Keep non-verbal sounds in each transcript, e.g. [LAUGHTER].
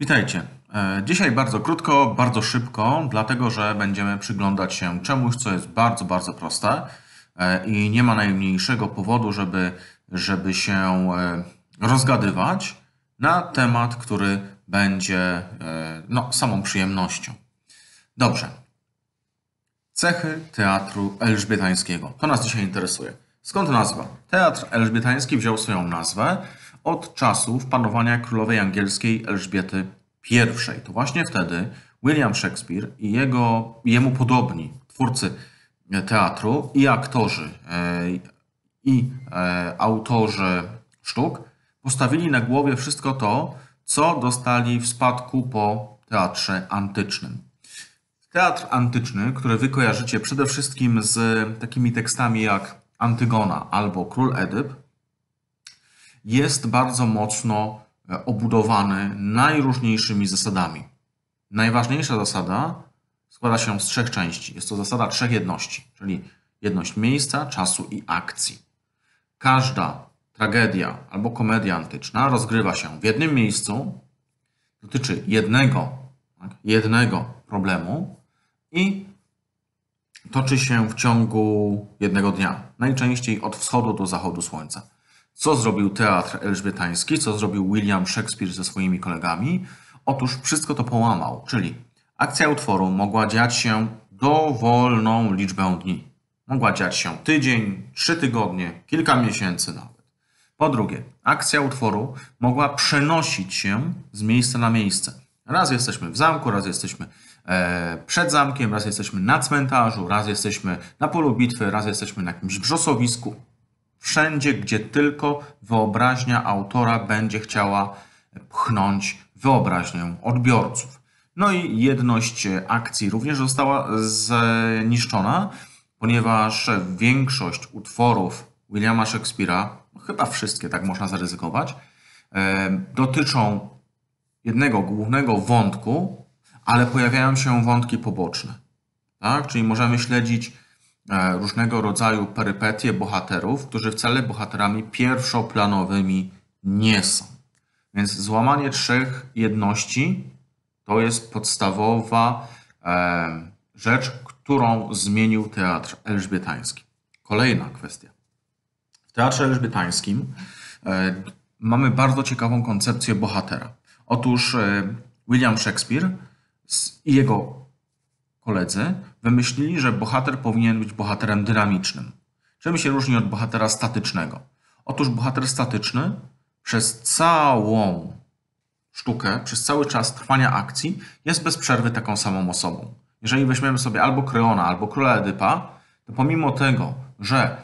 Witajcie. E, Dzisiaj bardzo krótko, bardzo szybko, dlatego że będziemy przyglądać się czemuś, co jest bardzo, bardzo proste e, i nie ma najmniejszego powodu, żeby, żeby się e, rozgadywać na temat, który będzie no, samą przyjemnością. Dobrze. Cechy teatru elżbietańskiego. To nas dzisiaj interesuje. Skąd nazwa? Teatr elżbietański wziął swoją nazwę od czasów panowania królowej angielskiej Elżbiety I. To właśnie wtedy William Shakespeare i jego, jemu podobni twórcy teatru i aktorzy e, i e, autorzy sztuk postawili na głowie wszystko to, co dostali w spadku po teatrze antycznym. Teatr antyczny, który wy kojarzycie przede wszystkim z takimi tekstami jak Antygona albo Król Edyp, jest bardzo mocno e, obudowany najróżniejszymi zasadami. Najważniejsza zasada składa się z trzech części. Jest to zasada trzech jedności, czyli jedność miejsca, czasu i akcji. Każda tragedia albo komedia antyczna rozgrywa się w jednym miejscu, dotyczy jednego, tak, jednego problemu i toczy się w ciągu jednego dnia, najczęściej od wschodu do zachodu słońca. Co zrobił teatr elżbietański, co zrobił William Shakespeare ze swoimi kolegami? Otóż wszystko to połamał, czyli akcja utworu mogła dziać się dowolną liczbę dni. Mogła dziać się tydzień, trzy tygodnie, kilka miesięcy nawet. Po drugie, akcja utworu mogła przenosić się z miejsca na miejsce. Raz jesteśmy w zamku, raz jesteśmy e, przed zamkiem, raz jesteśmy na cmentarzu, raz jesteśmy na polu bitwy, raz jesteśmy na jakimś brzosowisku. Wszędzie, gdzie tylko wyobraźnia autora będzie chciała pchnąć wyobraźnię odbiorców. No i jedność akcji również została zniszczona, ponieważ większość utworów Williama Shakespeare'a, chyba wszystkie, tak można zaryzykować, e, dotyczą jednego głównego wątku, ale pojawiają się wątki poboczne. Tak? Czyli możemy śledzić różnego rodzaju perypetie bohaterów, którzy wcale bohaterami pierwszoplanowymi nie są. Więc złamanie trzech jedności to jest podstawowa e, rzecz, którą zmienił teatr elżbietański. Kolejna kwestia. W teatrze elżbietańskim e, mamy bardzo ciekawą koncepcję bohatera. Otóż e, William Shakespeare i jego koledzy wymyślili, że bohater powinien być bohaterem dynamicznym. Czym się różni od bohatera statycznego? Otóż bohater statyczny przez całą sztukę, przez cały czas trwania akcji jest bez przerwy taką samą osobą. Jeżeli weźmiemy sobie albo Kreona, albo Króla Edypa, to pomimo tego, że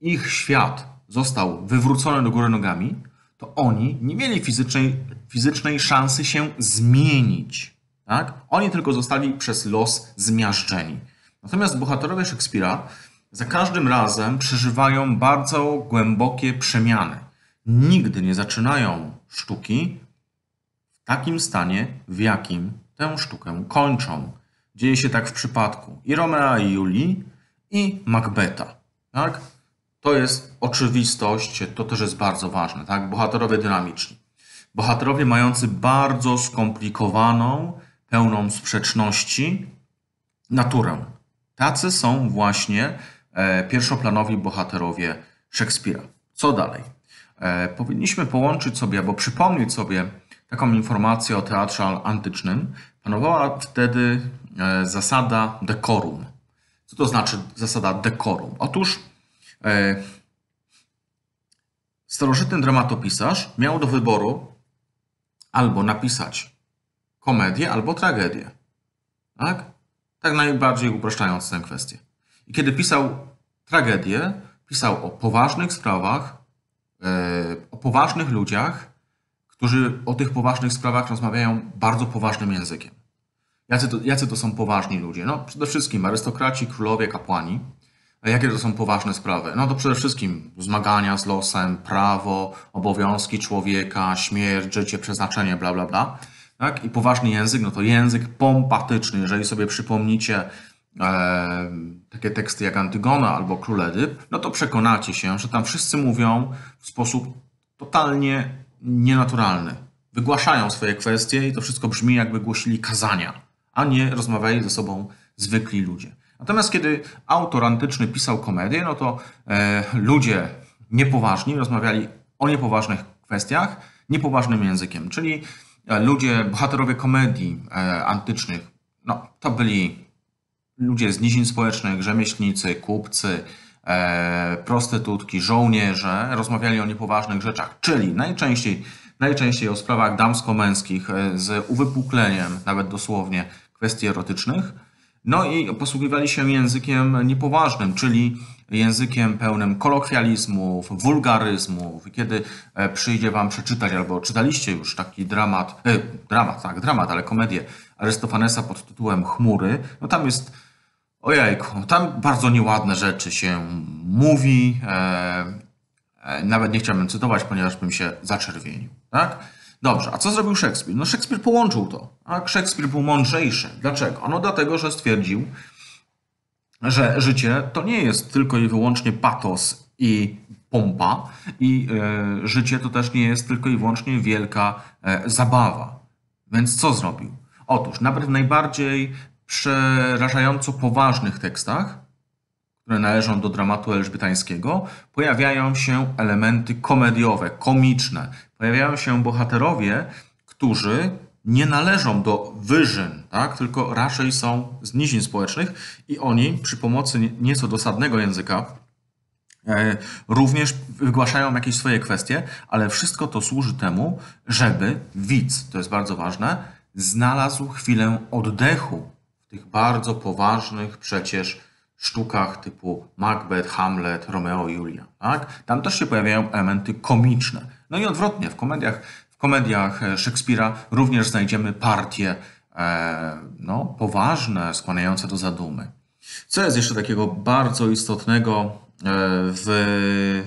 ich świat został wywrócony do góry nogami, to oni nie mieli fizycznej, fizycznej szansy się zmienić. Tak? Oni tylko zostali przez los zmiażdżeni. Natomiast bohaterowie Szekspira za każdym razem przeżywają bardzo głębokie przemiany. Nigdy nie zaczynają sztuki w takim stanie, w jakim tę sztukę kończą. Dzieje się tak w przypadku i Romea i Julii, i Macbeta. Tak? To jest oczywistość, to też jest bardzo ważne. Tak? Bohaterowie dynamiczni. Bohaterowie mający bardzo skomplikowaną, pełną sprzeczności naturę. Tacy są właśnie e, pierwszoplanowi bohaterowie Szekspira. Co dalej? E, powinniśmy połączyć sobie, albo przypomnieć sobie taką informację o teatrze antycznym. Panowała wtedy e, zasada decorum. Co to znaczy zasada decorum? Otóż starożytny dramatopisarz miał do wyboru albo napisać komedię, albo tragedię. Tak? Tak najbardziej upraszczając tę kwestię. I kiedy pisał tragedię, pisał o poważnych sprawach, e, o poważnych ludziach, którzy o tych poważnych sprawach rozmawiają bardzo poważnym językiem. Jacy to, jacy to są poważni ludzie? No, przede wszystkim arystokraci, królowie, kapłani. A jakie to są poważne sprawy? No to przede wszystkim zmagania z losem, prawo, obowiązki człowieka, śmierć, życie, przeznaczenie, bla, bla, bla. Tak? I poważny język, no to język pompatyczny. Jeżeli sobie przypomnicie e, takie teksty jak Antygona albo Król Edyp, no to przekonacie się, że tam wszyscy mówią w sposób totalnie nienaturalny. wygłaszają swoje kwestie i to wszystko brzmi jakby głosili kazania, a nie rozmawiali ze sobą zwykli ludzie. Natomiast kiedy autor antyczny pisał komedię, no to e, ludzie niepoważni rozmawiali o niepoważnych kwestiach niepoważnym językiem, czyli ludzie, bohaterowie komedii e, antycznych, no to byli ludzie z nizin społecznych, rzemieślnicy, kupcy, e, prostytutki, żołnierze, rozmawiali o niepoważnych rzeczach, czyli najczęściej, najczęściej o sprawach damsko-męskich e, z uwypukleniem, nawet dosłownie, kwestii erotycznych. No i posługiwali się językiem niepoważnym, czyli językiem pełnym kolokwializmów, wulgaryzmów. Kiedy e, przyjdzie Wam przeczytać, albo czytaliście już taki dramat, e, dramat, tak, dramat, ale komedię Arystofanesa pod tytułem Chmury, no tam jest, ojejku, tam bardzo nieładne rzeczy się mówi, e, e, nawet nie chciałbym cytować, ponieważ bym się zaczerwienił, tak? Dobrze, a co zrobił Szekspir? No Szekspir połączył to, a Szekspir był mądrzejszy. Dlaczego? No dlatego, że stwierdził, że życie to nie jest tylko i wyłącznie patos i pompa, i e, życie to też nie jest tylko i wyłącznie wielka e, zabawa. Więc co zrobił? Otóż, nawet w najbardziej przerażająco poważnych tekstach, które należą do dramatu elżbietańskiego, pojawiają się elementy komediowe, komiczne. Pojawiają się bohaterowie, którzy nie należą do wyżyn, tak? tylko raczej są z nizin społecznych i oni przy pomocy nieco dosadnego języka e, również wygłaszają jakieś swoje kwestie, ale wszystko to służy temu, żeby widz, to jest bardzo ważne, znalazł chwilę oddechu w tych bardzo poważnych przecież sztukach typu Macbeth, Hamlet, Romeo i Julia. Tak? Tam też się pojawiają elementy komiczne. No i odwrotnie, w komediach komediach e, Szekspira również znajdziemy partie e, no, poważne, skłaniające do zadumy. Co jest jeszcze takiego bardzo istotnego e, w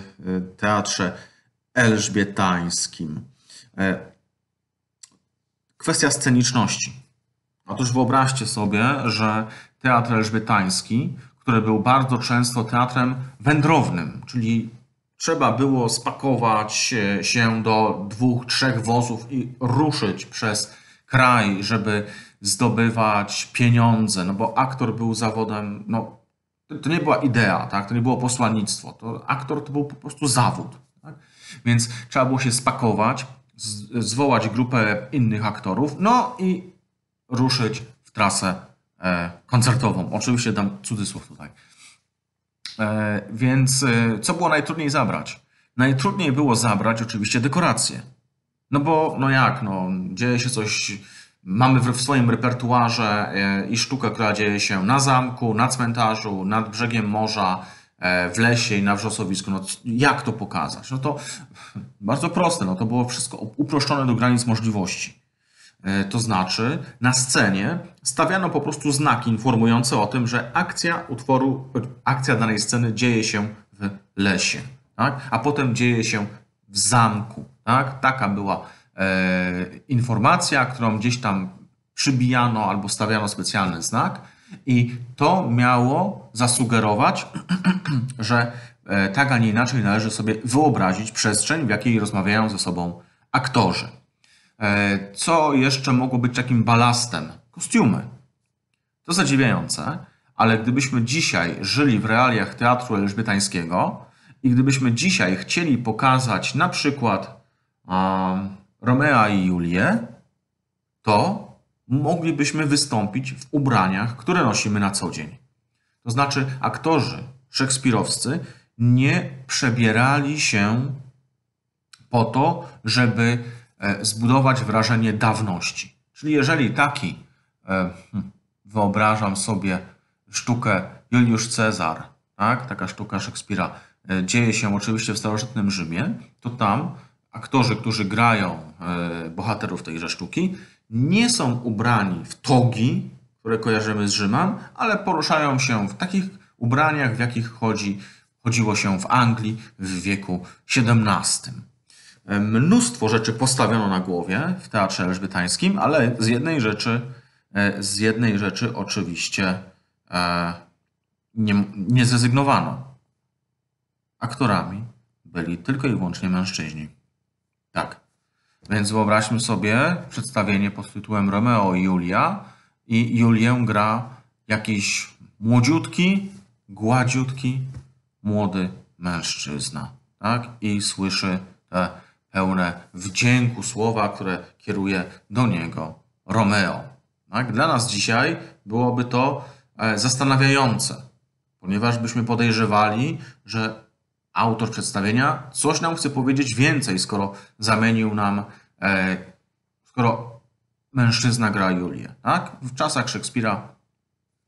teatrze elżbietańskim? Kwestia sceniczności. Otóż wyobraźcie sobie, że teatr elżbietański, który był bardzo często teatrem wędrownym, czyli trzeba było spakować się do dwóch, trzech wozów i ruszyć przez kraj, żeby zdobywać pieniądze, no bo aktor był zawodem, no to nie była idea, tak? to nie było posłannictwo, to aktor to był po prostu zawód. Tak? Więc trzeba było się spakować, zwołać grupę innych aktorów, no i ruszyć w trasę e, koncertową. Oczywiście dam cudzysłów tutaj. E, więc e, co było najtrudniej zabrać? Najtrudniej było zabrać oczywiście dekoracje. No bo, no jak, no, dzieje się coś, mamy w swoim repertuarze e, i sztukę, która dzieje się na zamku, na cmentarzu, nad brzegiem morza, w lesie i na wrzosowisku. No, jak to pokazać? No to bardzo proste, no to było wszystko uproszczone do granic możliwości. E, to znaczy, na scenie stawiano po prostu znaki informujące o tym, że akcja utworu, akcja danej sceny dzieje się w lesie, tak? a potem dzieje się w zamku. Tak? Taka była e, informacja, którą gdzieś tam przybijano albo stawiano specjalny znak, i to miało zasugerować, [CLEARS THROAT] że e, tak, a nie inaczej należy sobie wyobrazić przestrzeń, w jakiej rozmawiają ze sobą aktorzy. E, co jeszcze mogło być takim balastem? Kostiumy. To zadziwiające, ale gdybyśmy dzisiaj żyli w realiach teatru elżbietańskiego i gdybyśmy dzisiaj chcieli pokazać na przykład um, Romea i Julię, to moglibyśmy wystąpić w ubraniach, które nosimy na co dzień. To znaczy, aktorzy szekspirowscy nie przebierali się po to, żeby zbudować wrażenie dawności. Czyli jeżeli taki, e, hm, wyobrażam sobie sztukę Juliusz Cezar, tak, taka sztuka Szekspira, e, dzieje się oczywiście w starożytnym Rzymie, to tam aktorzy, którzy grają bohaterów tejże sztuki, nie są ubrani w togi, które kojarzymy z Rzymem, ale poruszają się w takich ubraniach, w jakich chodzi, chodziło się w Anglii w wieku XVII. Mnóstwo rzeczy postawiono na głowie w teatrze elżbietańskim, ale z jednej rzeczy, e, z jednej rzeczy oczywiście e, nie, nie zrezygnowano. Aktorami byli tylko i wyłącznie mężczyźni. Tak. Więc wyobraźmy sobie przedstawienie pod tytułem Romeo i Julia i Julię gra jakiś młodziutki, gładziutki, młody mężczyzna, tak? I słyszy te pełne wdzięku słowa, które kieruje do niego Romeo. Tak? Dla nas dzisiaj byłoby to e, zastanawiające, ponieważ byśmy podejrzewali, że autor przedstawienia coś nam chce powiedzieć więcej, skoro zamienił nam, e, skoro mężczyzna gra Julię. Tak? W czasach Szekspira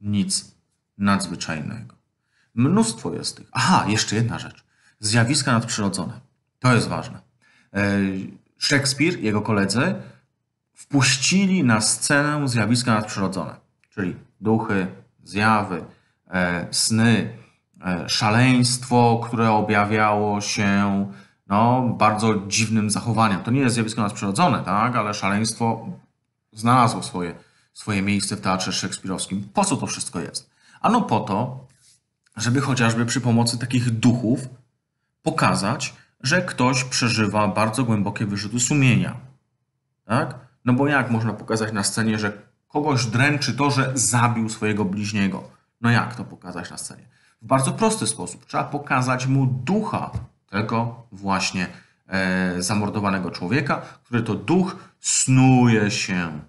nic nadzwyczajnego. Mnóstwo jest tych. Aha, jeszcze jedna rzecz. Zjawiska nadprzyrodzone. To jest ważne. E, Szekspir, jego koledzy wpuścili na scenę zjawiska nadprzyrodzone, czyli duchy, zjawy, e, sny, e, szaleństwo, które objawiało się no, bardzo dziwnym zachowaniem. To nie jest zjawisko nadprzyrodzone, tak? ale szaleństwo znalazło swoje, swoje miejsce w teatrze szekspirowskim. Po co to wszystko jest? Ano po to, żeby chociażby przy pomocy takich duchów pokazać, że ktoś przeżywa bardzo głębokie wyrzuty sumienia. Tak? No bo jak można pokazać na scenie, że kogoś dręczy to, że zabił swojego bliźniego? No jak to pokazać na scenie? W bardzo prosty sposób. Trzeba pokazać mu ducha tego właśnie e, zamordowanego człowieka, który to duch snuje się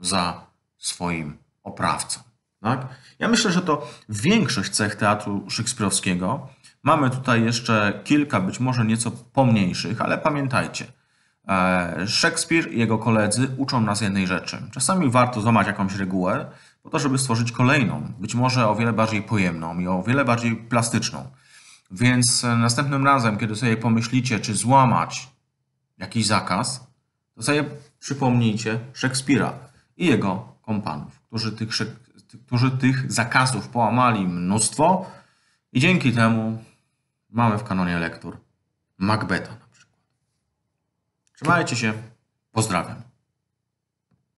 za swoim oprawcą. Tak? Ja myślę, że to większość cech teatru szekspirowskiego. Mamy tutaj jeszcze kilka, być może nieco pomniejszych, ale pamiętajcie, e, Szekspir i jego koledzy uczą nas jednej rzeczy. Czasami warto złamać jakąś regułę, po to, żeby stworzyć kolejną, być może o wiele bardziej pojemną i o wiele bardziej plastyczną. Więc następnym razem, kiedy sobie pomyślicie, czy złamać jakiś zakaz, to sobie przypomnijcie Szekspira i jego kompanów, którzy tych, którzy tych zakazów połamali mnóstwo i dzięki temu mamy w kanonie lektur Macbeta na przykład. Trzymajcie się, pozdrawiam.